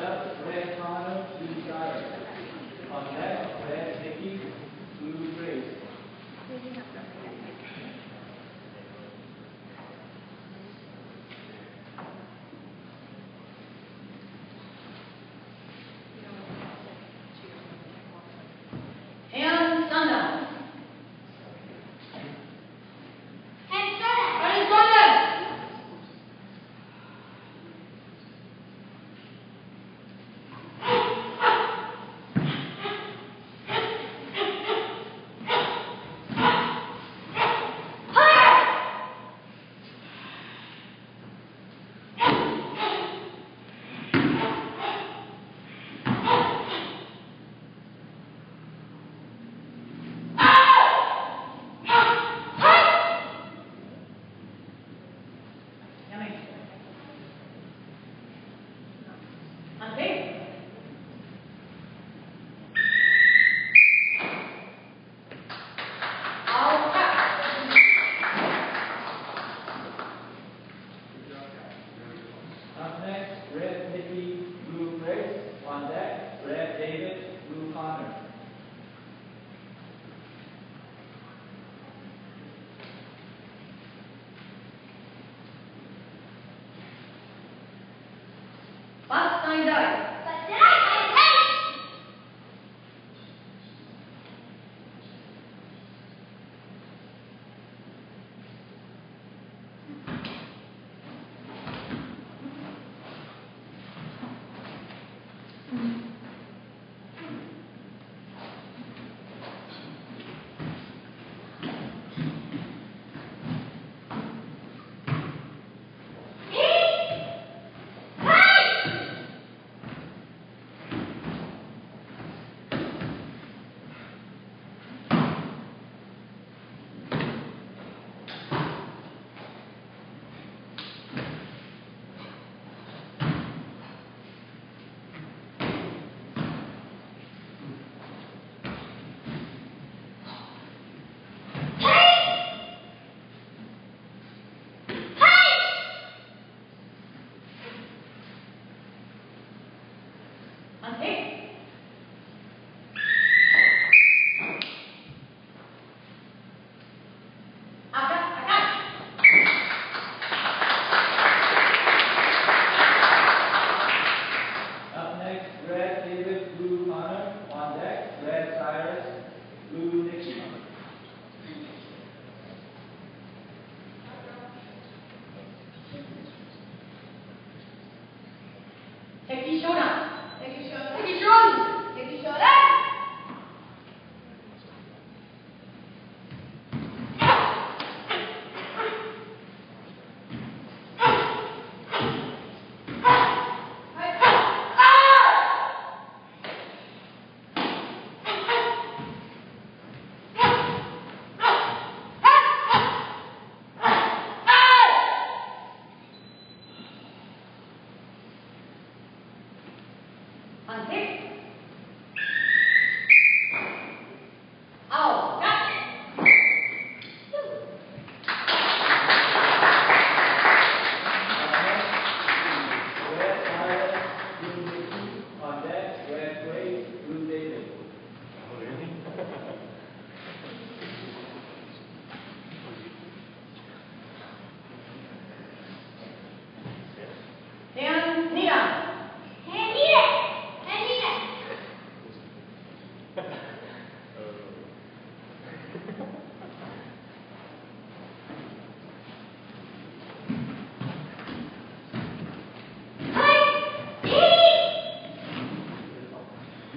left red, corner, Blue Desire. On left red, Nikki, Blue Grace. ainda é. Okay. on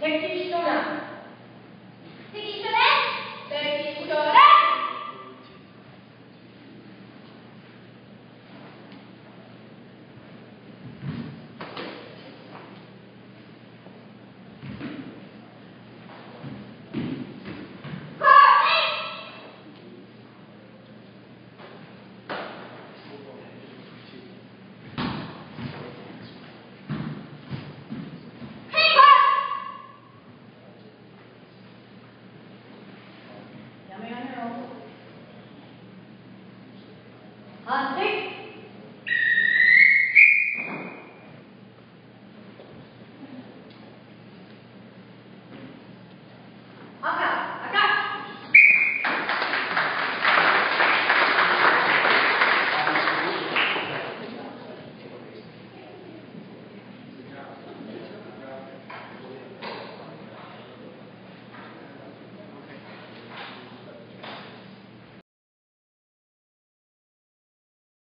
Vicki Hundred